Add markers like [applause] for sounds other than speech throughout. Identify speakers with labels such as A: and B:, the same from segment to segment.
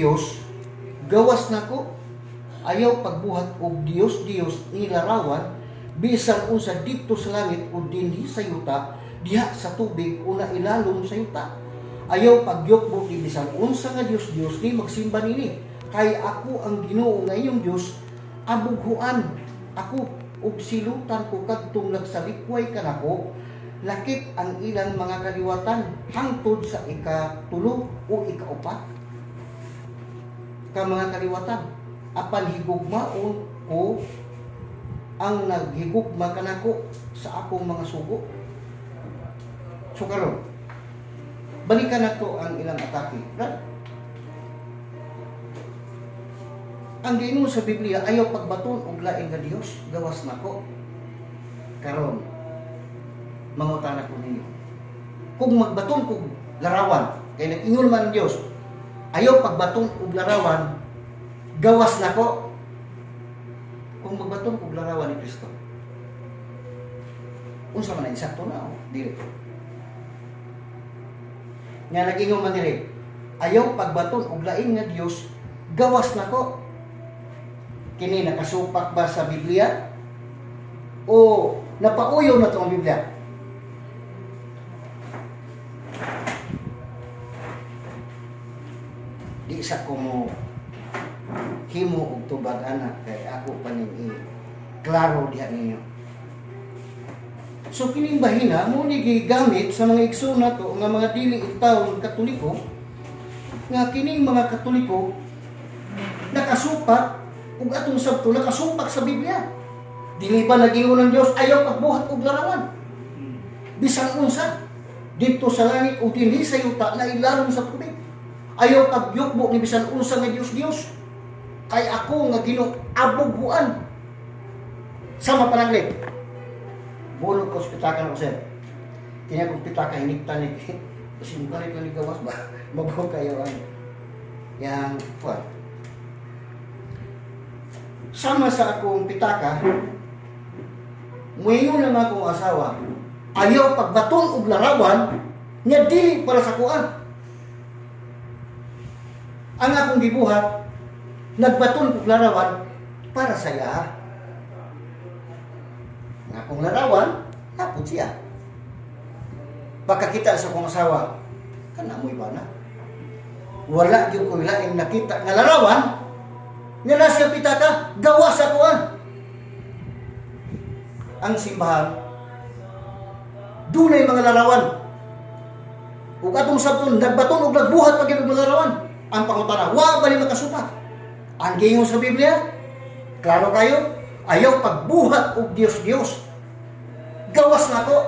A: Dios gawas nako ayaw pagbuhat og Dios Dios nilarawan bisan unsa dito sa langit o dinhi sa yuta diha sa tubig o na sa yuta. Ayaw pagyokbo di bisan unsa nga Dios Dios ni magsimba nini. Kay ako ang Ginoo nga iyong Dios abughuan ako ug silutan ko kadtong nagsalikway kanako lakip ang ilang mga kaliwatan hangtod sa ikatulo o ikaupat ka mga kaliwatan apan higugmaon ko ang naghigugma kanako sa akong mga sugo. So karon balikan nato ang ilang atake right? ang Ginoo sa Biblia ayaw pagbaton og lain nga Dios gawas nako. Karon mangutan ako ninyo. Kung magbaton kog larawan kay nag-ingon man Dios ayaw pagbaton og larawan gawas nako kung magbaton kog larawan ni Kristo unsa man ang eksakto na oh, dili nga nag-ingon man diri ayaw pagbaton og lain nga Dios gawas nako kini nakasupak ba sa Biblia? O napauyo na itong Biblia? Di sa ko mo himo og tubag anak kay ako paning i klaro diha ninyo. So kining bahina mo ni gigamit sa mga igsuna to nga mga dili itaw katoliko nga kining mga katoliko nakasupak ug atong sabto nakasumpak sa Biblia. Dili ba nagingon ng Dios ayaw pagbuhat og larawan. Bisan unsa dito sa langit o dinhi sa yuta na ilalom sa tubig. Ayaw pagyukbo ni bisan unsa nga Dios Dios. Kay ako nga Ginoo abughuan. Sama pananglit. Bulog ko sa pitaka ko sir. Kanya kong pitaka hiniktan ni kasi lang ni gawas ba? Mabaw kayo ang yang what? sama sa akong pitaka, muingon na akong asawa, ayaw pagbaton og larawan, nga dili para sa kuan. Ang akong gibuhat, nagbaton og larawan para sa iya. Ang akong larawan, napod siya. Pagkakita sa akong asawa, kana mo iba na. Wala yung ko laing nakita nga larawan, nga nasa pitaka, gawa sa kuan. Ang simbahan, dunay mga larawan. Ug atong sabton, nagbaton ug nagbuhat pag mga larawan. Ang pangutana, wa ba ni makasupat? Ang gingon sa Biblia, klaro kayo, ayaw pagbuhat og Dios-Dios. Gawas na to.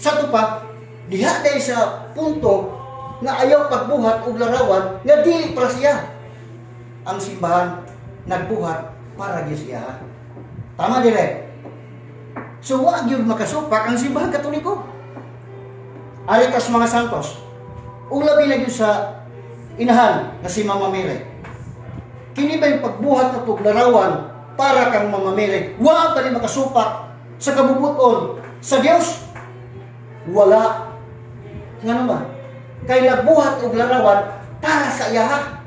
A: Sa tupa, diha dahil sa punto nga ayaw pagbuhat og larawan nga dili para siya. Ang simbahan nagbuhat para gyud siya. Tama dire. So wa gyud makasupak ang simbahan katoliko. Ari kas mga santos. Ug labi na gyud sa inahan nga si Mama Mary. Kini ba yung pagbuhat na larawan para kang Mama Mary? Wa pa ni makasupak sa kabubuton sa Dios. Wala. Nga naman. Kay nagbuhat og larawan para sa iyaha.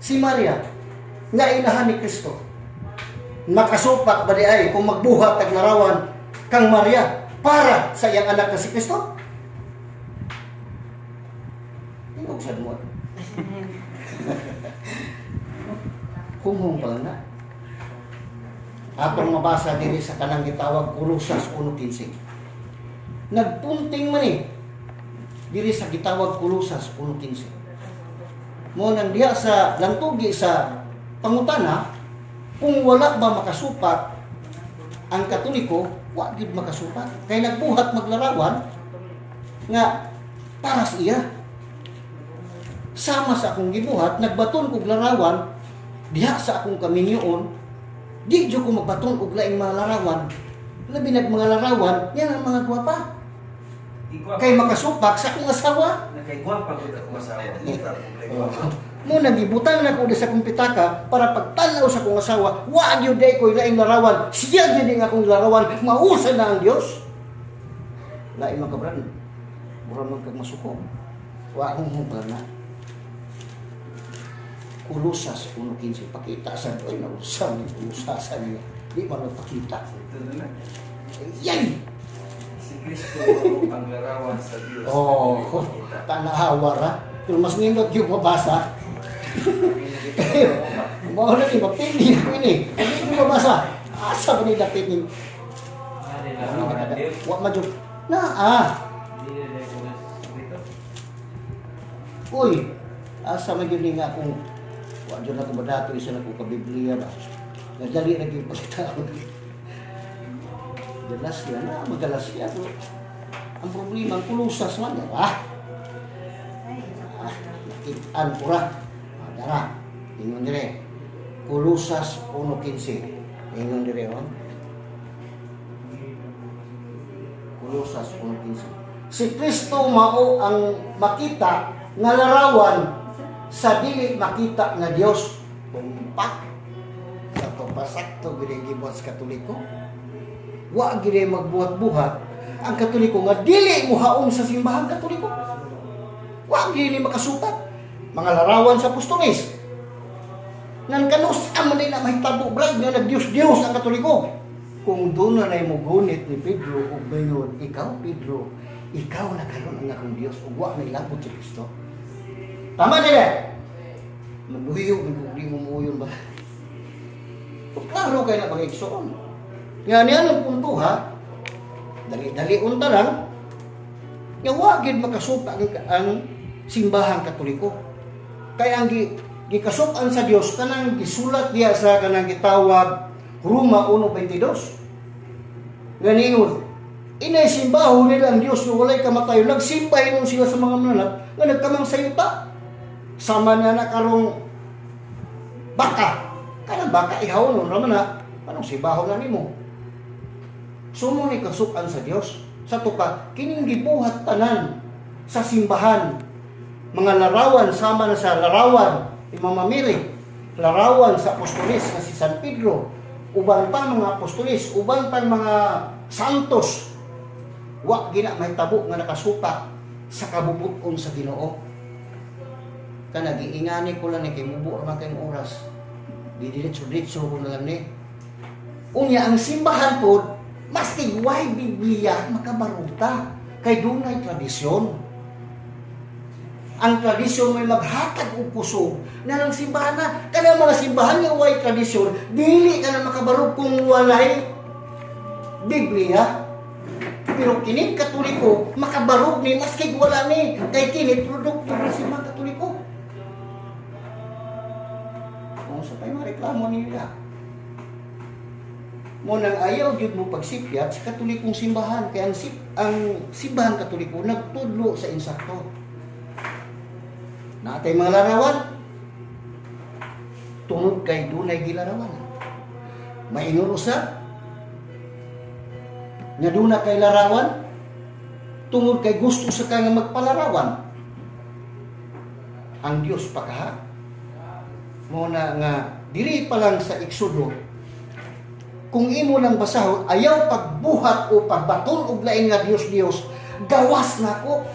A: Si Maria, nga inahan ni Kristo. Makasupak ba di ay kung magbuhat kag larawan kang Maria para sa iyang anak na si Kristo? Tingog sa mo. Humong pa na. Atong mabasa diri sa kanang gitawag Kolosas 1.15. Nagpunting man eh diri sa gitawag Kolosas 1.15. Mo nang diha sa lantugi sa pangutana kung wala ba makasupat ang katoliko, wa gid makasupat. Kay nagbuhat maglarawan nga para sa iya. Sama sa akong gibuhat, nagbaton kog larawan diha sa akong kaminyoon, di jud ko magbaton og laing mga larawan. Labi nag mga larawan, yan ang mga gwapa. Kay makasupak sa akong asawa.
B: Nagkaigwapa ko ako asawa.
A: mo nagibutang na ko sa akong pitaka para pagtanaw sa akong asawa, wa gyud day ko laing larawan. Siya gyud ang akong larawan, mausa na ang Dios. Lain man kabran. Mura man kag masuko. Wa akong hubra na. Kulusas 1.15. Pakita sa doon na usam ni kulusasan niya. Di man magpakita.
B: Ito na lang.
A: Yan!
B: Si Kristo ang larawan sa Diyos.
A: Oh, tanahawa ra. Pero mas nindot yung mabasa. [laughs] Mao na ni mapili ko ini. Hindi ko mabasa. Asa ba ni dapat ni? Wa majud. Na ah. Uy, asa man yun nga kung dyan ako madato isa na ko ka Biblia ba. Nadali na yung pagkatao. Dalas yan na, magalas yan. Ang problema, ang kulusas man yan, ah. Ah, nakitaan ko ra. Ah, dara, ingon dire. Kulusas 1.15. Ingon dire, oh. Kulusas 1.15. Si Kristo mao ang makita nga larawan sa dili makita nga Dios. Tumpak. Sa to pasakto gid gibuhat sa Katoliko. Wa gid magbuhat-buhat ang Katoliko nga dili muhaon sa simbahan Katoliko. Wa gid ni makasupat. Mga larawan sa apostoles. Nan kanus man na mahitabo brad nga nagdios-dios ang Katoliko. Kung doon na mo gunit ni Pedro ug mayon, ikaw Pedro, ikaw na karon ang akong Dios ug wa may labot si Kristo. Tama nila. Manuyo, hindi mo muyon ba? O klaro kayo na pag-iksoon. Nga niya ang punto ha, dali-dali unta lang, nga wagid makasuta ang, ang simbahan katoliko. Kaya ang gi, gikasutan sa Dios kanang gisulat diya sa kanang gitawag Roma 1.22. Nga ningon, inay simbaho nila ang Dios nga walay kamatayo. Nagsimba inon sila sa mga mananap nga nagkamang sayuta sama na na karong baka. Kanang baka ihaw nun raman na. Anong sibaho na nimo? Sumo ni kasukan sa Dios. Sa tuka, kining gibuhat tanan sa simbahan. Mga larawan sama na sa larawan ni Mama Mary. Larawan sa apostolis na si San Pedro. Uban pa mga apostolis, uban pa mga santos. Wa gina mahitabo nga nakasuka sa kabubuton sa Ginoo kana giingani ko lang ni kay mubo ra kay oras. Di diretso diretso ko lang ni. Unya ang simbahan pod mas tigway Biblia makabaruta kay dunay tradisyon. Ang tradisyon may maghatag og puso na lang simbahan na. Kana mga simbahan nga way tradisyon dili ka na makabarog kung walay Biblia. Pero kini katoliko makabarog ni maski wala ni kay kini produkto simbahan. katoliko reklamo nila. Mo nang ayaw gyud mo pagsipyat sa katolikong simbahan kaya ang, sip, ang simbahan katoliko nagtudlo sa insakto. Natay mga larawan tungod kay dunay gilarawan. Maingon usa nga duna kay larawan tungod kay gusto sa kay nga magpalarawan. Ang Dios pakaha mo na nga diri pa lang sa Exodo kung imo lang basahon ayaw pagbuhat o pagbaton og lain nga Dios Dios gawas na ko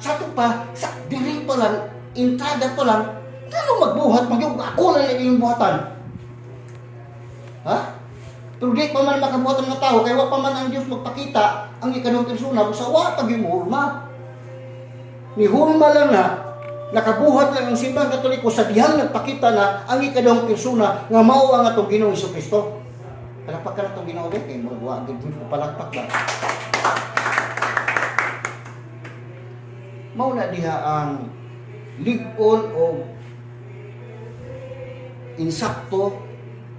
A: sa to pa sa diri pa lang entrada pa lang ano magbuhat magyug ako na lang yung buhatan. Ha? Pero di pa man makabuhat ang tao kay wa pa man ang Dios magpakita ang ikanong persona sa wa pag ni hulma lang na nakabuhat lang ang simbahan katoliko sa dihang nagpakita na ang ikadawang persona nga mao ang atong Ginoong Kristo. Palakpak ka na itong Ginoo kay mo wa gid mo palakpak ba. Mao na diha ang ligon o insakto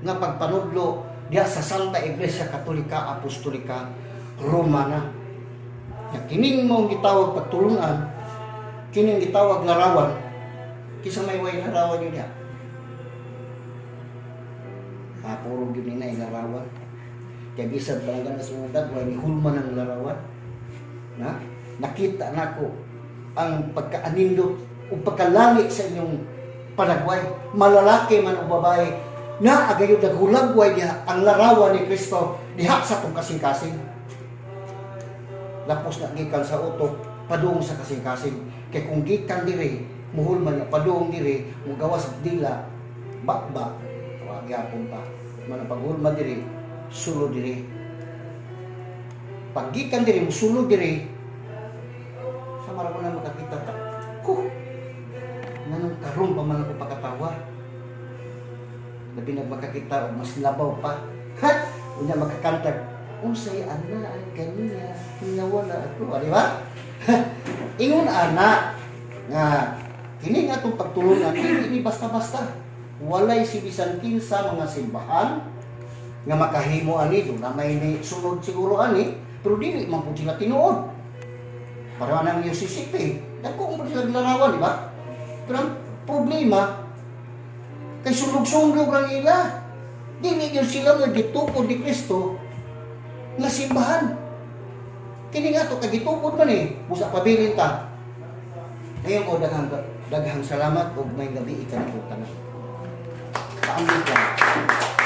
A: nga pagpanudlo diha sa Santa Iglesia Katolika Apostolika Romana. Nga kining mo gitawag pagtulunan kining gitawag larawan kisa may way larawan yun niya. Puro yun na larawan kaya bisag talaga na sumundag wala ni hulman ng larawan na? Nakita na ko ang pagkaanindot o pagkalangit sa inyong panagway malalaki man o babae na agayon naghulagway niya ang larawan ni Kristo diha sa tong kasing-kasing. Lapos na gikan sa utok padung sa kasing-kasing kay kung gikan dire muhol man niya padung diri mo gawas dila bakba. Wa gyapon pa. Man paghulma diri sulo diri. Paggikan diri mo sulo diri sa mara mo na makakita ta. Huh! Nanong karon pa man ako pakatawa. Labi na makakita mas labaw pa. Ha! Unya makakantag unsay ana ang kaniya nawala ako di ba [laughs] ingon ana nga kini nga itong pagtulungan hindi basta-basta. Walay si bisan kinsa mga simbahan nga makahimo ani do na may ni sunod siguro ani pero dili man pud sila tinuod. Para nang yung sisipi dako mo sila larawan di ba? Pero ang problema kay sulog-sulog lang ila. Dili yun sila nga gitukod ni Kristo nga simbahan kini nga to kagitukod man eh. Busa pabilin ta. Ngayon ko daghang daghang salamat ug may gabi ikaw tanan Paamit lang.